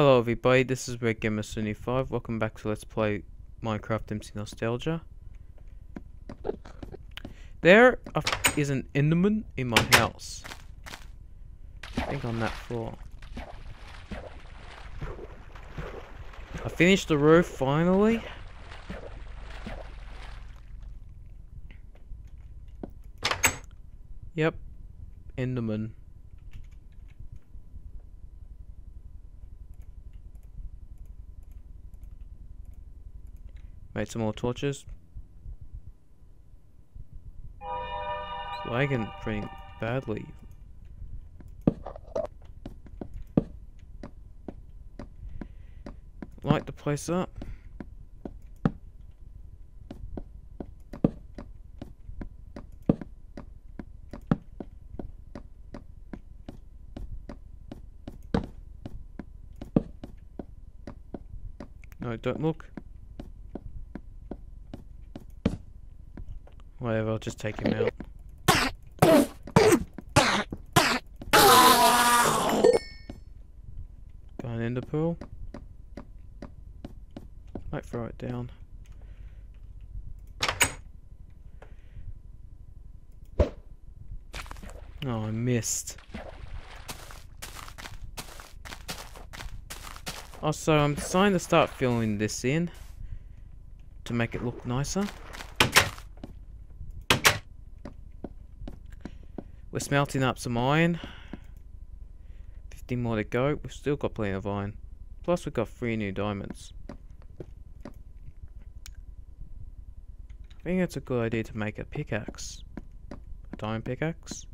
Hello everybody, this is Red Gamer 5 Welcome back to Let's Play Minecraft MC Nostalgia. There is an Enderman in my house. I think on that floor. I finished the roof finally. Yep, Enderman. Some more torches. It's lagging pretty badly. Light the place up. No, don't look. Whatever, I'll just take him out. Going in the pool. Might throw it down. Oh, I missed. Also, I'm deciding to start filling this in to make it look nicer. We're smelting up some iron. 15 more to go. We've still got plenty of iron. Plus we've got three new diamonds. I think it's a good idea to make a pickaxe. A diamond pickaxe.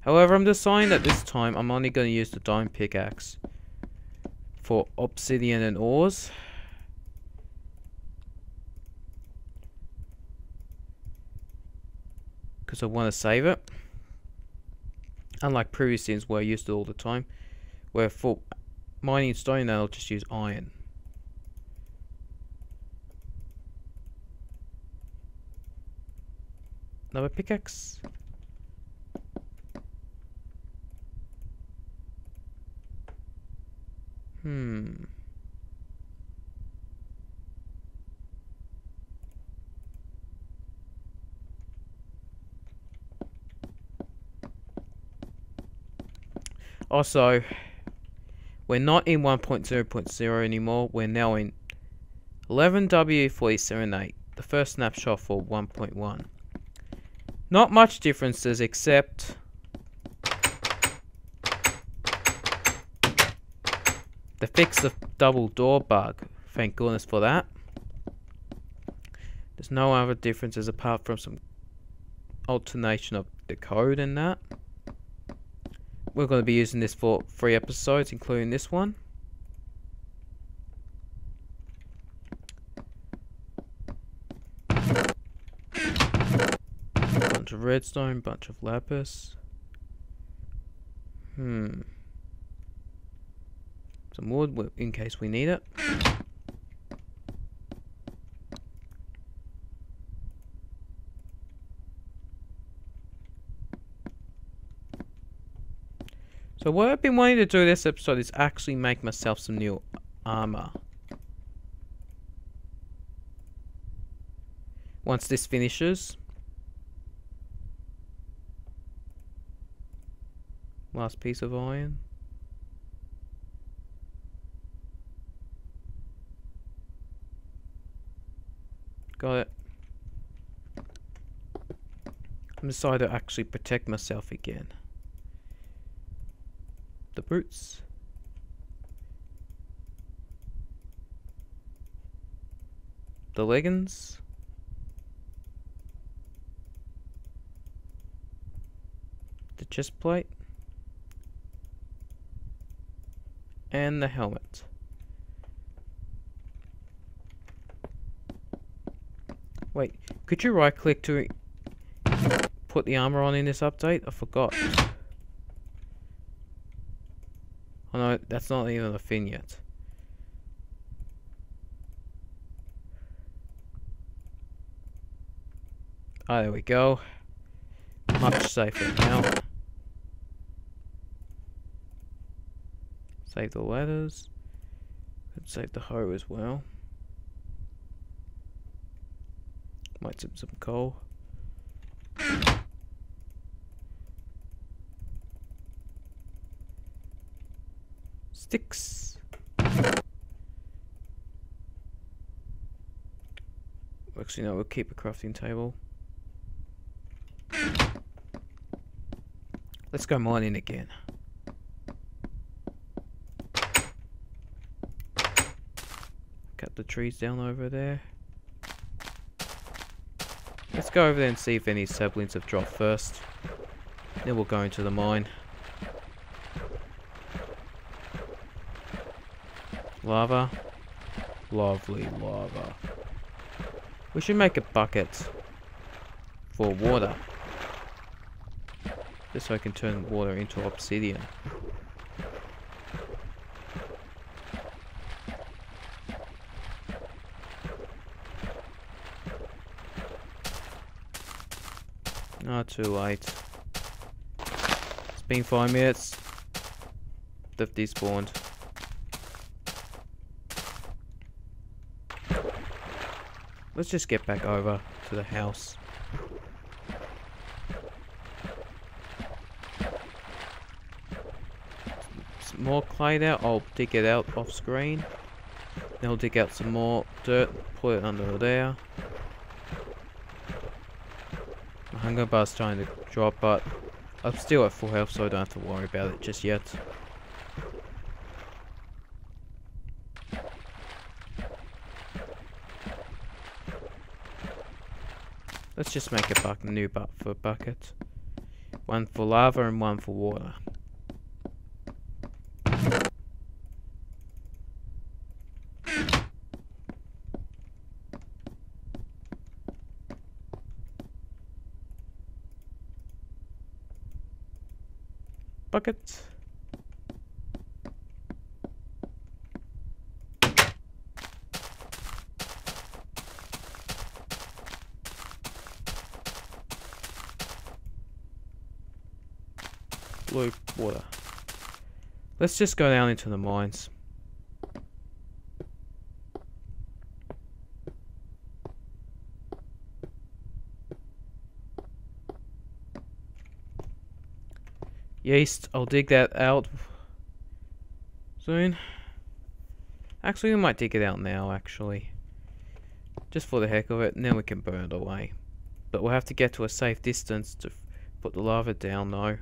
However, I'm deciding that this time I'm only going to use the diamond pickaxe for obsidian and ores. Because I want to save it. Unlike previous scenes where I used it all the time, where for mining stone I'll just use iron. Another pickaxe. Hmm. Also, we're not in 1.0.0 anymore. We're now in 11W47a, the first snapshot for 1.1. Not much differences except they fixed the double door bug. Thank goodness for that. There's no other differences apart from some alternation of the code and that. We're going to be using this for three episodes, including this one. Bunch of redstone, bunch of lapis. Hmm. Some wood in case we need it. So what I've been wanting to do this episode is actually make myself some new armor. Once this finishes. Last piece of iron. Got it. I'm decided to actually protect myself again brutes. The leggings. The chest plate. And the helmet. Wait, could you right click to put the armor on in this update? I forgot. Oh no, that's not even a thing yet. Oh, there we go. Much safer now. Save the ladders. Could save the hoe as well. Might sip some coal. Sticks. Actually, no, we'll keep a crafting table. Let's go mining again. Cut the trees down over there. Let's go over there and see if any saplings have dropped first. Then we'll go into the mine. Lava. Lovely lava. We should make a bucket for water. Just so I can turn water into obsidian. Not too late. It's been five minutes. They've despawned. Let's just get back over to the house. Some more clay there. I'll dig it out off screen. Then I'll dig out some more dirt, put it under there. My hunger bar's starting to drop, but I'm still at full health, so I don't have to worry about it just yet. Let's just make a buck new but for bucket. One for lava and one for water. Bucket. Water. Let's just go down into the mines. Yeast, I'll dig that out soon. Actually, we might dig it out now, actually. Just for the heck of it, and then we can burn it away. But we'll have to get to a safe distance to put the lava down, though.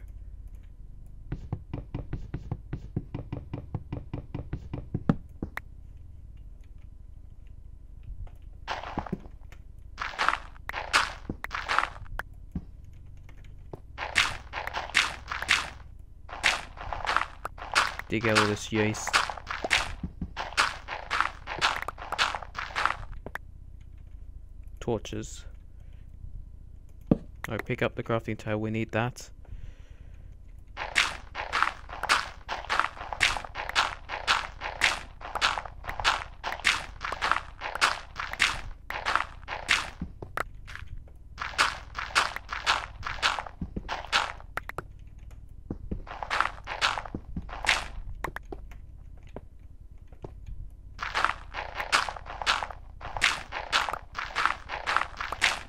Dig out all this yeast. Torches. Alright, pick up the crafting table, we need that.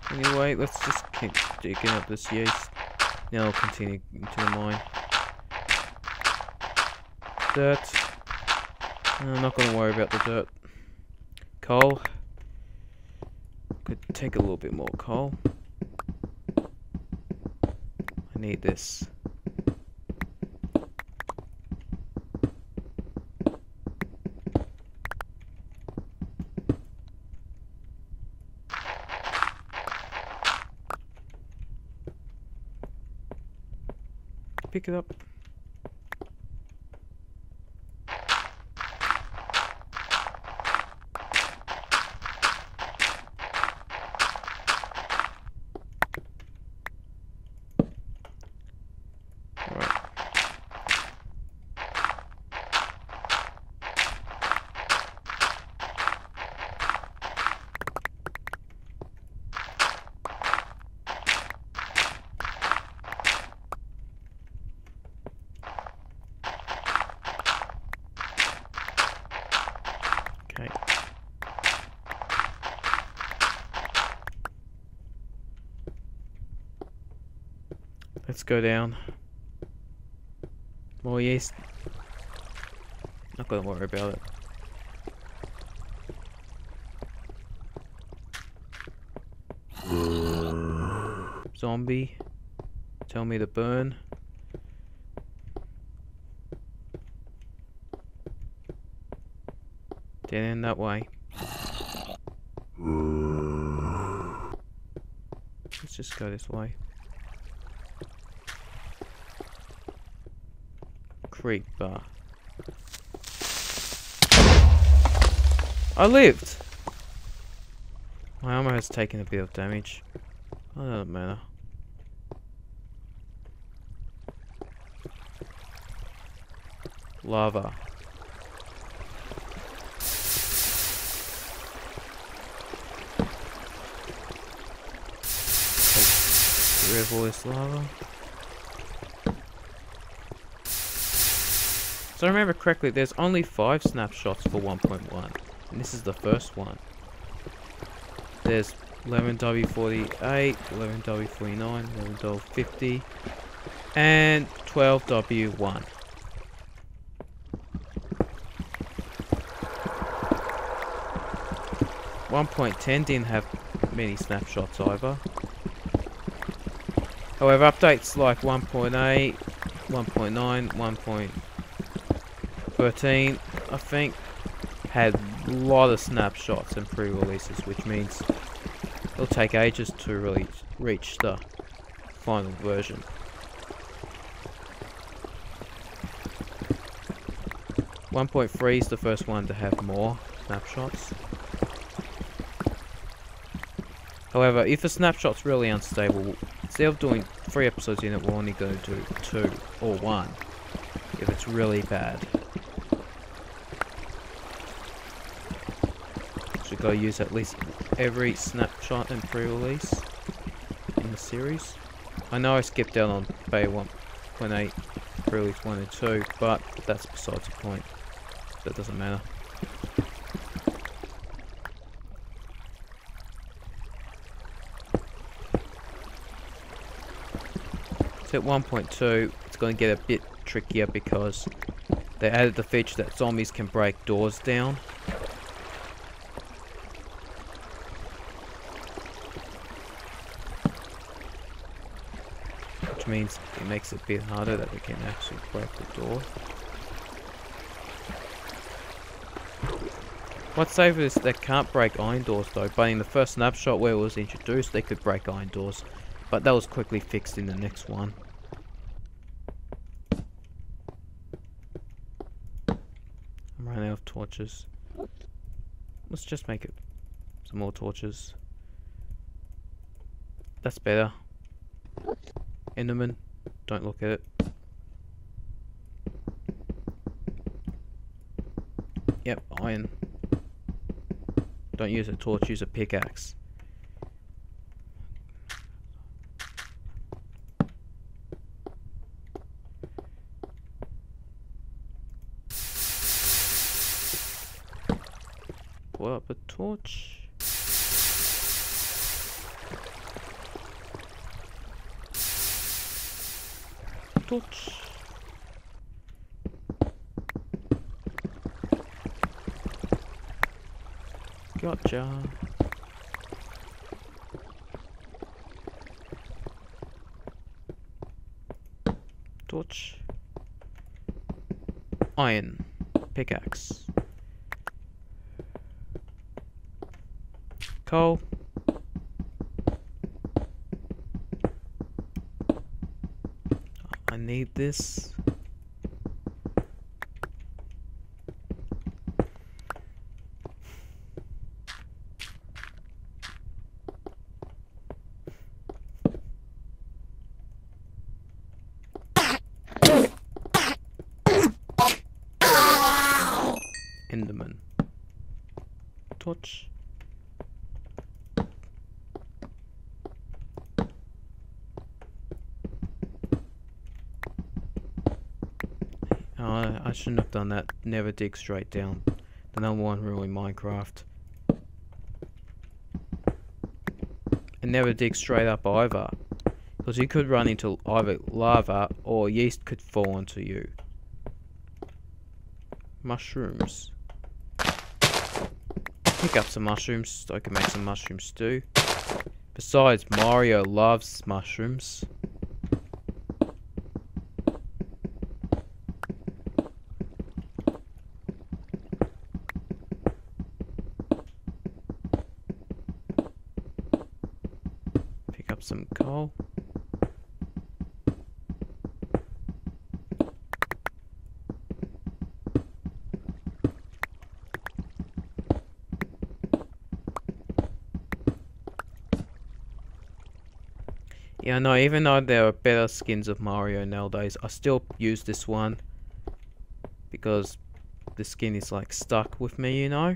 Anyway, let's just digging up this yeast. Now continue into the mine. Dirt. I'm not going to worry about the dirt. Coal. Could take a little bit more coal. I need this. It up. Let's go down. More yeast. Not gonna worry about it. Zombie. Tell me to burn. Dead end that way. Let's just go this way. Creeper. I lived! My armor has taken a bit of damage. Oh, that doesn't matter. Lava. Get rid all this lava. So I remember correctly, there's only five snapshots for 1.1. And this is the first one. There's 11W48, 11W49, 11W50, and 12W1. One point ten didn't have many snapshots either. However, updates like 1.8, 1.9, 1.13, I think, had a lot of snapshots and pre-releases, which means it'll take ages to really reach the final version. One point three is the first one to have more snapshots. However, if a snapshot's really unstable, instead of doing three episodes in it, we're only going to do two or one if it's really bad. So go use at least every snapshot and pre-release in the series. I know I skipped out on Beta 1.8, pre-release 1 and 2, but that's besides the point. That doesn't matter. So at 1.2, it's going to get a bit trickier because they added the feature that zombies can break doors down. Means it makes it a bit harder that we can actually break the door. What's safe is they can't break iron doors though, but in the first snapshot where it was introduced, they could break iron doors. But that was quickly fixed in the next one. I'm running out of torches. Let's just make it some more torches. That's better. Enderman, don't look at it. Yep, iron. Don't use a torch, use a pickaxe. Pull up a torch. Torch. Gotcha. Torch. Iron. Pickaxe. Coal. Need this. Enderman. Torch. Oh, I shouldn't have done that. Never dig straight down The number one rule in Minecraft. And never dig straight up either. Because you could run into either lava or yeast could fall onto you. Mushrooms. Pick up some mushrooms so I can make some mushroom stew. Besides, Mario loves mushrooms. Pick up some coal. Yeah, no, even though there are better skins of Mario nowadays, I still use this one because the skin is like stuck with me, you know?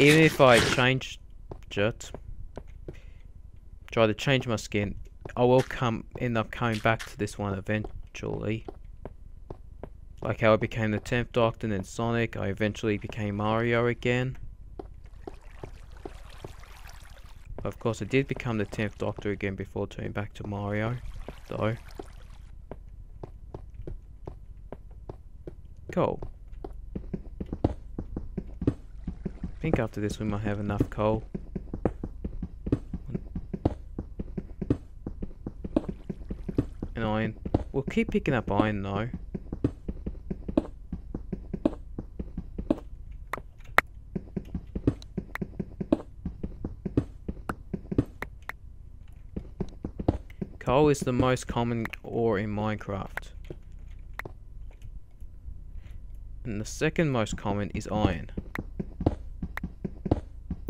Even if I change it, try to change my skin, I will come end up coming back to this one eventually. Like how I became the 10th Doctor and then Sonic, I eventually became Mario again. Of course, I did become the 10th Doctor again before turning back to Mario, though. Cool. I think after this we might have enough coal. And iron. We'll keep picking up iron though. Coal is the most common ore in Minecraft. And the second most common is iron.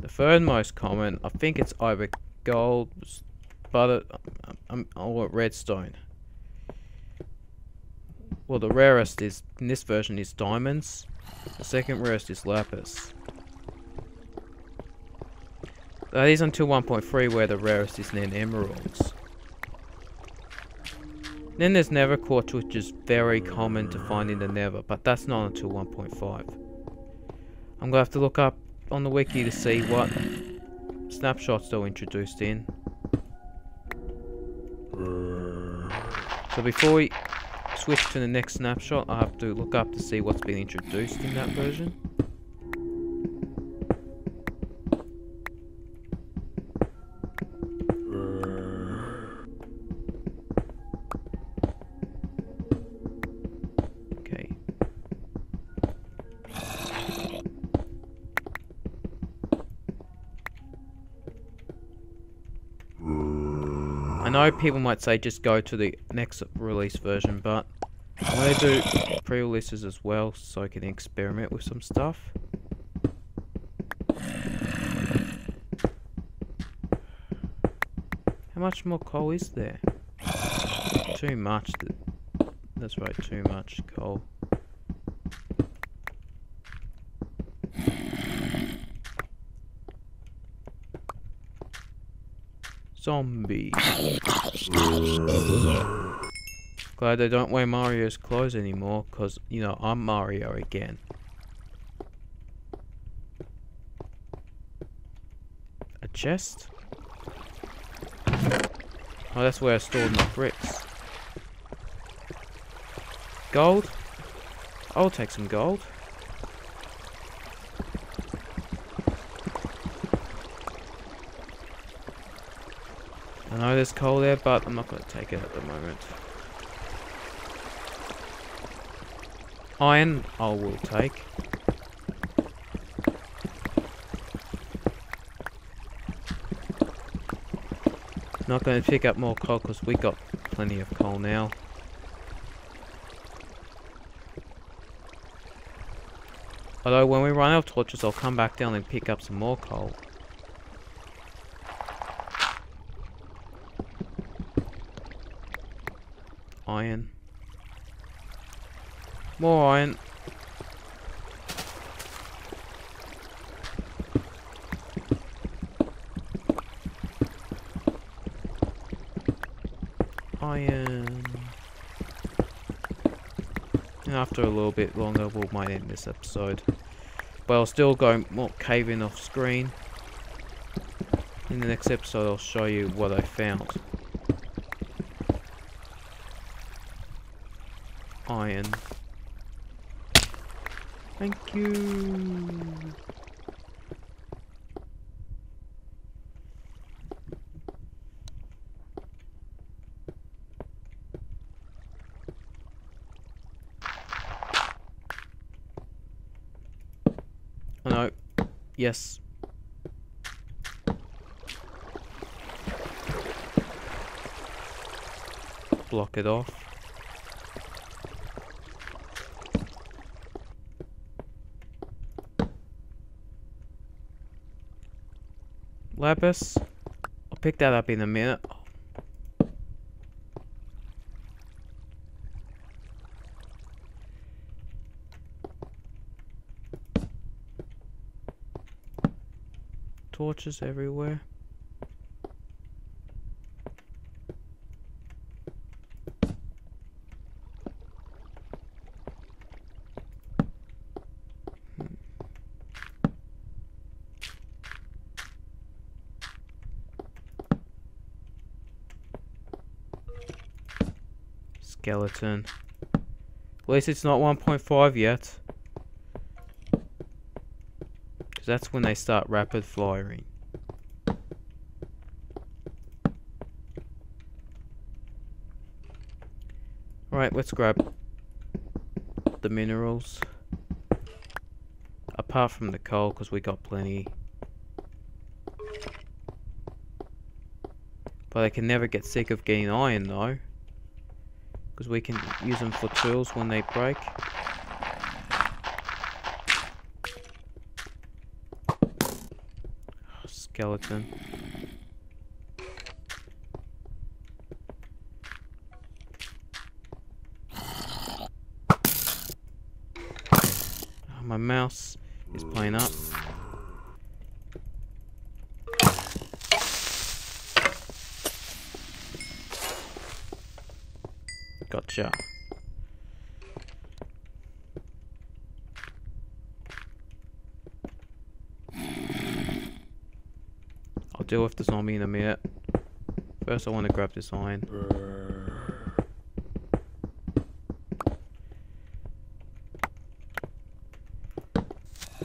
The third most common, I think it's either gold, butter, um, or redstone. Well, the rarest is, in this version, is diamonds. The second rarest is lapis. That is until 1.3 where the rarest is then emeralds. Then there's nether quartz which is very common to find in the nether, but that's not until 1.5. I'm gonna have to look up on the wiki to see what snapshots they're introduced in. So before we switch to the next snapshot, I have to look up to see what's been introduced in that version. I know people might say just go to the next release version, but I'm going to do pre-releases as well so I can experiment with some stuff. How much more coal is there? Too much. That's right, too much coal. Zombie. Glad I don't wear Mario's clothes anymore, cause you know I'm Mario again. A chest? Oh, that's where I stored my bricks. Gold? I'll take some gold. There's coal there, but I'm not going to take it at the moment. Iron, I will take. Not going to pick up more coal because we got plenty of coal now. Although when we run out of torches, I'll come back down and pick up some more coal. Iron. More iron. Iron. And after a little bit longer, we'll might end this episode. But I'll still go more caving off screen. In the next episode, I'll show you what I found. Iron. Thank you. Oh no. Yes. Block it off. Lapis. I'll pick that up in a minute. Torches everywhere. Skeleton. At least it's not 1.5 yet. Because that's when they start rapid firing. Alright, let's grab the minerals. Apart from the coal, because we got plenty. But I can never get sick of getting iron, though. Because we can use them for tools when they break. Oh, skeleton. Oh, my mouse is playing up. I'll deal with the zombie in a minute. First I want to grab this iron.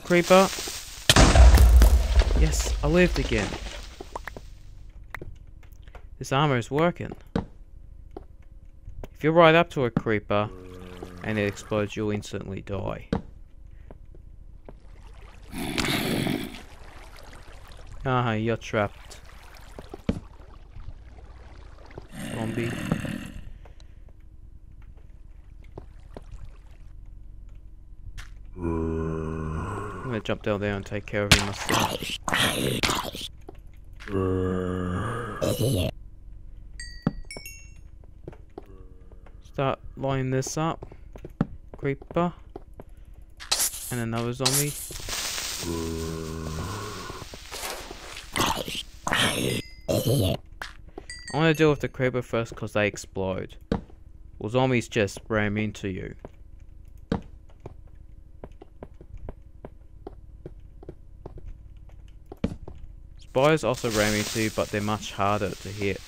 Creeper! Yes, I lived again. This armor is working. If you're right up to a creeper and it explodes, you'll instantly die. Ah, you're trapped. Zombie. I'm gonna jump down there and take care of him myself. Lining this up. Creeper. And another zombie. I want to deal with the creeper first because they explode. Well, zombies just ram into you. Spiders also ram into you, but they're much harder to hit.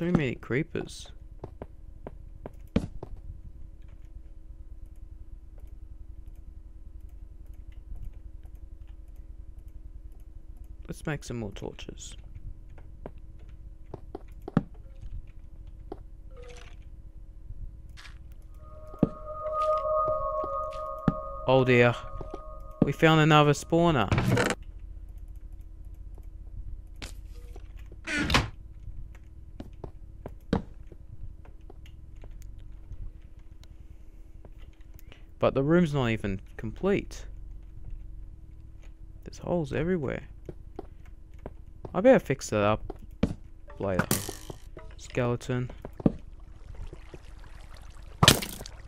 Too many creepers. Let's make some more torches. Oh dear. We found another spawner. But the room's not even complete. There's holes everywhere. I better fix that up later. Skeleton.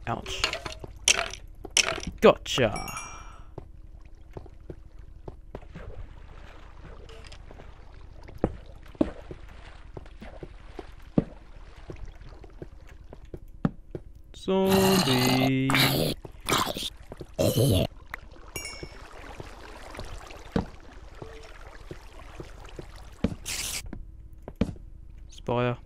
Ouch. Gotcha! Zombie. Spider.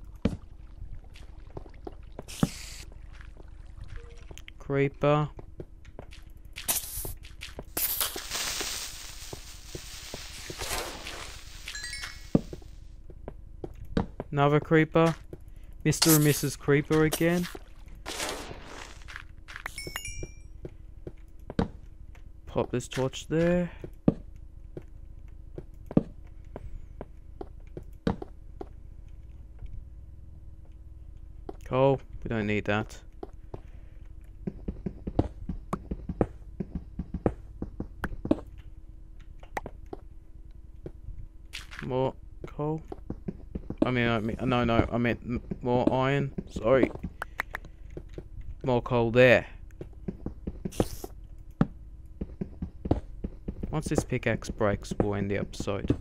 Creeper. Another creeper. Mr. and Mrs. Creeper again. Pop this torch there. Coal, we don't need that. More coal. I mean, I mean, no, no, I meant more iron. Sorry. More coal there. Once this pickaxe breaks, we'll end the episode.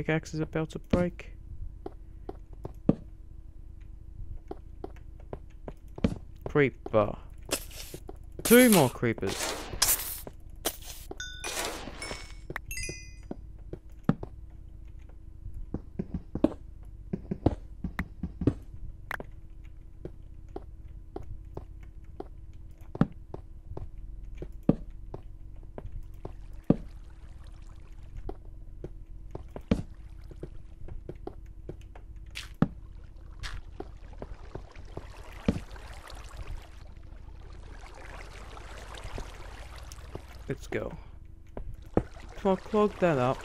Pickaxe is about to break. Creeper. Two more creepers. Let's go. Clog, clog that up.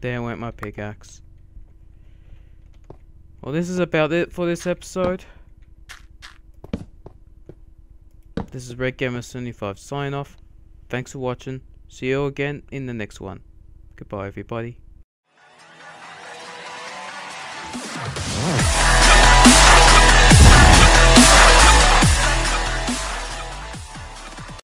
There went my pickaxe. Well, this is about it for this episode. This is Red Gamer 75 sign off. Thanks for watching. See you again in the next one. Goodbye everybody.